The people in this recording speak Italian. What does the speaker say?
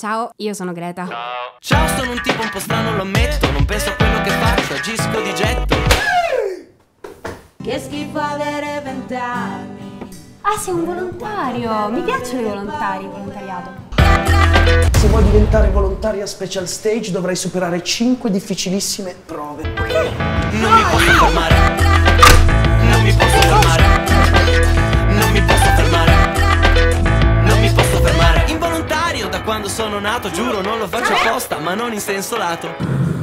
Ciao, io sono Greta. Ciao. Ciao, sono un tipo un po' strano, lo ammetto. Non penso a quello che faccio, agisco di getto. Che schifo avere vent'anni. Ah, sei un volontario! Mi piacciono i volontari, il volontariato. Se vuoi diventare volontaria special stage dovrai superare 5 difficilissime prove. Non mi posso fermare. Quando sono nato, giuro non lo faccio apposta, ma non in senso lato.